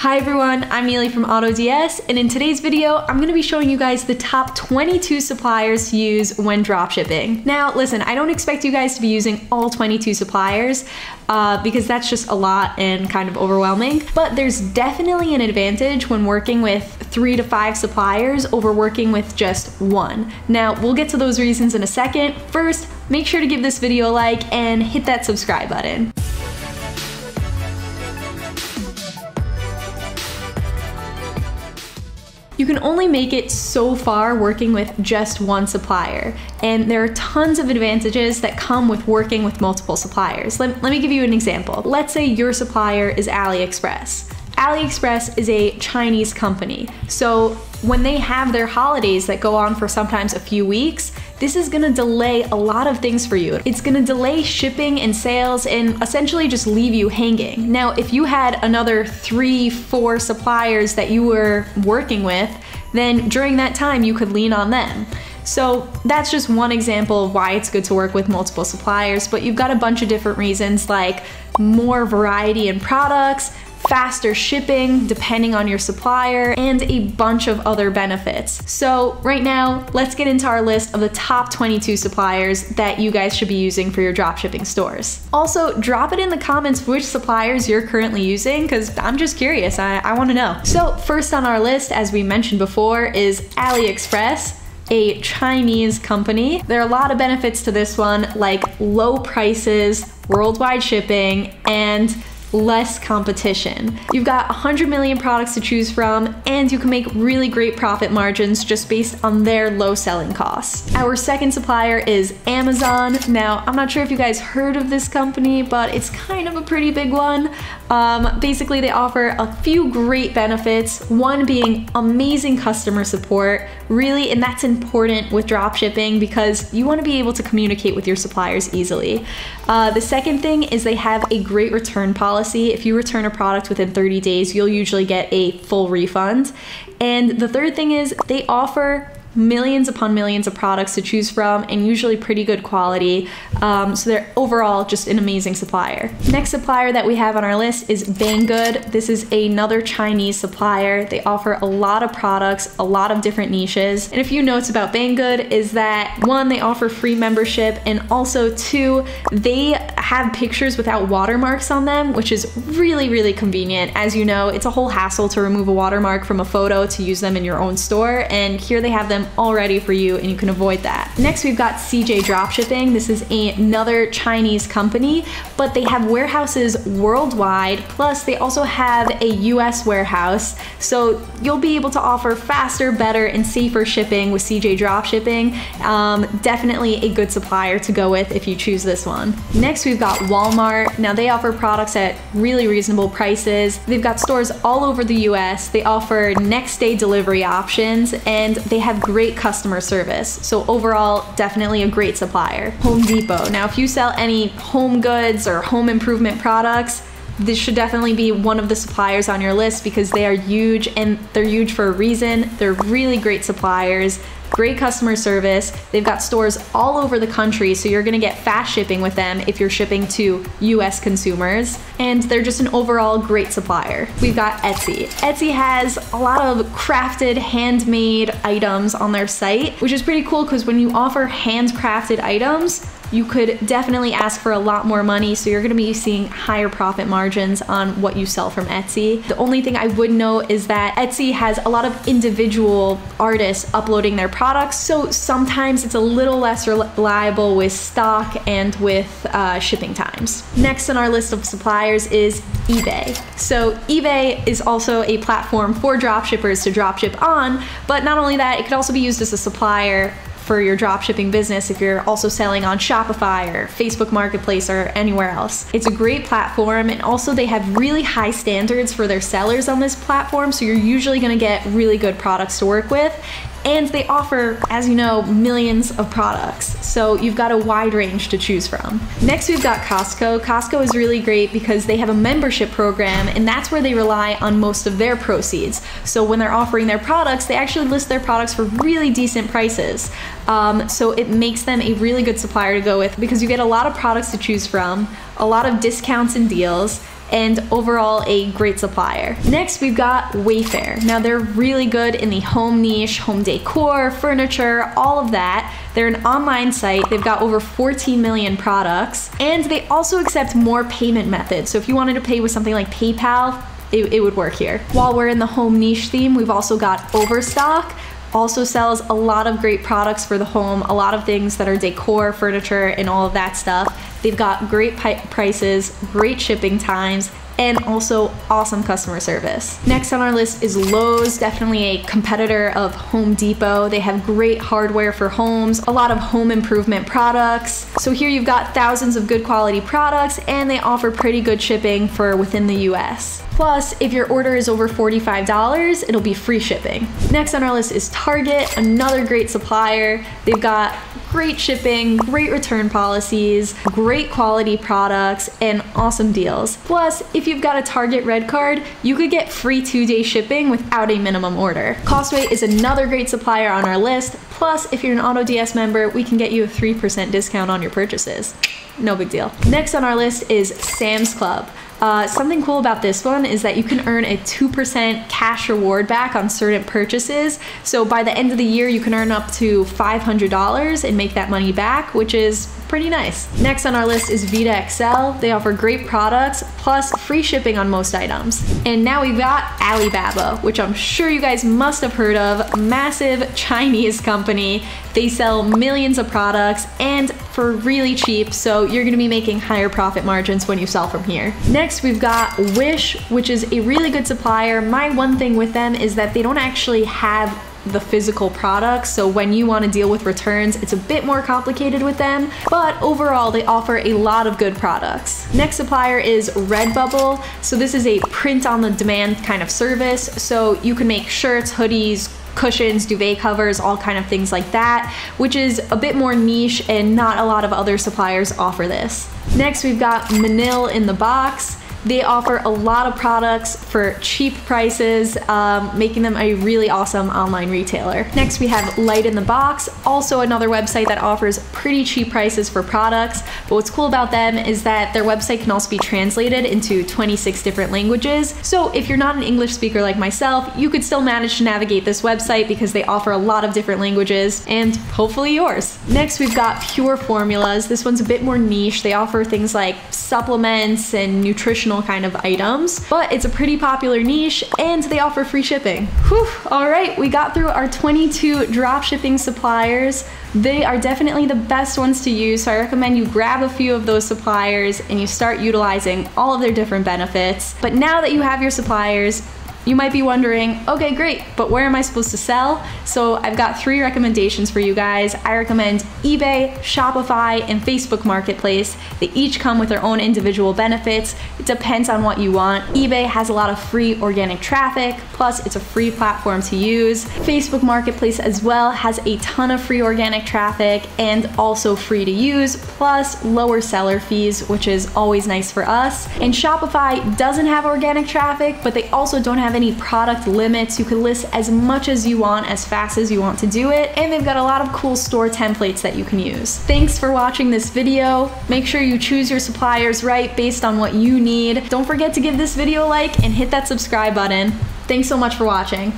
Hi everyone, I'm Neely from AutoDS, and in today's video, I'm to be showing you guys the top 22 suppliers to use when dropshipping. Now, listen, I don't expect you guys to be using all 22 suppliers, uh, because that's just a lot and kind of overwhelming, but there's definitely an advantage when working with three to five suppliers over working with just one. Now, we'll get to those reasons in a second. First, make sure to give this video a like and hit that subscribe button. You can only make it so far working with just one supplier, and there are tons of advantages that come with working with multiple suppliers. Let, let me give you an example. Let's say your supplier is AliExpress. AliExpress is a Chinese company, so when they have their holidays that go on for sometimes a few weeks, this is gonna delay a lot of things for you. It's gonna delay shipping and sales and essentially just leave you hanging. Now, if you had another three, four suppliers that you were working with, then during that time you could lean on them. So that's just one example of why it's good to work with multiple suppliers, but you've got a bunch of different reasons like more variety in products, faster shipping depending on your supplier, and a bunch of other benefits. So right now, let's get into our list of the top 22 suppliers that you guys should be using for your dropshipping stores. Also, drop it in the comments which suppliers you're currently using, because I'm just curious, I, I wanna know. So first on our list, as we mentioned before, is AliExpress a Chinese company. There are a lot of benefits to this one, like low prices, worldwide shipping, and less competition. You've got 100 million products to choose from, and you can make really great profit margins just based on their low selling costs. Our second supplier is Amazon. Now, I'm not sure if you guys heard of this company, but it's kind of a pretty big one. Um, basically, they offer a few great benefits, one being amazing customer support, really, and that's important with drop shipping because you want to be able to communicate with your suppliers easily. Uh, the second thing is they have a great return policy policy. If you return a product within 30 days, you'll usually get a full refund. And the third thing is they offer millions upon millions of products to choose from and usually pretty good quality. Um, so they're overall just an amazing supplier. Next supplier that we have on our list is Banggood. This is another Chinese supplier. They offer a lot of products, a lot of different niches. And a few notes about Banggood is that one, they offer free membership and also two, they have pictures without watermarks on them, which is really, really convenient. As you know, it's a whole hassle to remove a watermark from a photo to use them in your own store. And here they have them them all ready for you and you can avoid that. Next, we've got CJ Dropshipping. This is another Chinese company, but they have warehouses worldwide. Plus, they also have a US warehouse. So you'll be able to offer faster, better, and safer shipping with CJ Dropshipping. Um, definitely a good supplier to go with if you choose this one. Next, we've got Walmart. Now, they offer products at really reasonable prices. They've got stores all over the US. They offer next day delivery options and they have great customer service. So overall, definitely a great supplier. Home Depot. Now, if you sell any home goods or home improvement products, this should definitely be one of the suppliers on your list because they are huge and they're huge for a reason. They're really great suppliers great customer service. They've got stores all over the country, so you're gonna get fast shipping with them if you're shipping to US consumers. And they're just an overall great supplier. We've got Etsy. Etsy has a lot of crafted, handmade items on their site, which is pretty cool because when you offer handcrafted items, you could definitely ask for a lot more money, so you're gonna be seeing higher profit margins on what you sell from Etsy. The only thing I would note is that Etsy has a lot of individual artists uploading their products, so sometimes it's a little less reliable with stock and with uh, shipping times. Next on our list of suppliers is eBay. So eBay is also a platform for dropshippers to dropship on, but not only that, it could also be used as a supplier for your dropshipping business if you're also selling on Shopify or Facebook Marketplace or anywhere else. It's a great platform and also they have really high standards for their sellers on this platform so you're usually going to get really good products to work with and they offer, as you know, millions of products. So you've got a wide range to choose from. Next, we've got Costco. Costco is really great because they have a membership program, and that's where they rely on most of their proceeds. So when they're offering their products, they actually list their products for really decent prices. Um, so it makes them a really good supplier to go with because you get a lot of products to choose from, a lot of discounts and deals, and overall a great supplier. Next, we've got Wayfair. Now, they're really good in the home niche, home decor, furniture, all of that. They're an online site. They've got over 14 million products, and they also accept more payment methods. So if you wanted to pay with something like PayPal, it, it would work here. While we're in the home niche theme, we've also got Overstock also sells a lot of great products for the home, a lot of things that are decor, furniture, and all of that stuff. They've got great prices, great shipping times, and also awesome customer service. Next on our list is Lowe's, definitely a competitor of Home Depot. They have great hardware for homes, a lot of home improvement products. So here you've got thousands of good quality products and they offer pretty good shipping for within the US. Plus, if your order is over $45, it'll be free shipping. Next on our list is Target, another great supplier. They've got great shipping, great return policies, great quality products, and awesome deals. Plus, if you've got a Target Red card, you could get free two day shipping without a minimum order. Costway is another great supplier on our list. Plus, if you're an AutoDS member, we can get you a 3% discount on your purchases. No big deal. Next on our list is Sam's Club. Uh, something cool about this one is that you can earn a 2% cash reward back on certain purchases. So by the end of the year, you can earn up to $500 and make that money back, which is pretty nice. Next on our list is VidaXL. They offer great products plus free shipping on most items. And now we've got Alibaba, which I'm sure you guys must have heard of, massive Chinese company. They sell millions of products and for really cheap, so you're gonna be making higher profit margins when you sell from here. Next, we've got Wish, which is a really good supplier. My one thing with them is that they don't actually have the physical products. So when you want to deal with returns, it's a bit more complicated with them, but overall they offer a lot of good products. Next supplier is Redbubble. So this is a print on the demand kind of service. So you can make shirts, hoodies, cushions, duvet covers, all kind of things like that, which is a bit more niche and not a lot of other suppliers offer this. Next, we've got MiniInTheBox. They offer a lot of products for cheap prices, um, making them a really awesome online retailer. Next, we have Light in the Box, also another website that offers pretty cheap prices for products. But what's cool about them is that their website can also be translated into 26 different languages. So if you're not an English speaker like myself, you could still manage to navigate this website because they offer a lot of different languages and hopefully yours. Next, we've got Pure Formulas. This one's a bit more niche. They offer things like supplements and nutritional kind of items, but it's a pretty popular niche and they offer free shipping. Whew, all right, we got through our 22 drop shipping suppliers. They are definitely the best ones to use, so I recommend you grab a few of those suppliers and you start utilizing all of their different benefits. But now that you have your suppliers, you might be wondering, okay, great, but where am I supposed to sell? So I've got three recommendations for you guys. I recommend eBay, Shopify, and Facebook Marketplace. They each come with their own individual benefits. It depends on what you want. eBay has a lot of free organic traffic, plus it's a free platform to use. Facebook Marketplace as well has a ton of free organic traffic and also free to use, plus lower seller fees, which is always nice for us. And Shopify doesn't have organic traffic, but they also don't have have any product limits. You can list as much as you want, as fast as you want to do it, and they've got a lot of cool store templates that you can use. Thanks for watching this video. Make sure you choose your suppliers right based on what you need. Don't forget to give this video a like and hit that subscribe button. Thanks so much for watching.